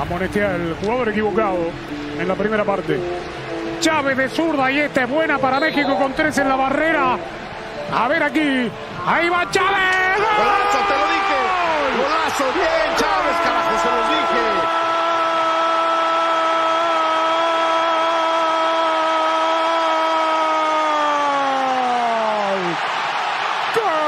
Amonestia, el jugador equivocado en la primera parte. Chávez de zurda y esta es buena para México con tres en la barrera. A ver aquí. Ahí va Chávez. Golazo, te lo dije. Golazo, bien Chávez, carajo, se los dije. ¡Gol! ¡Gol!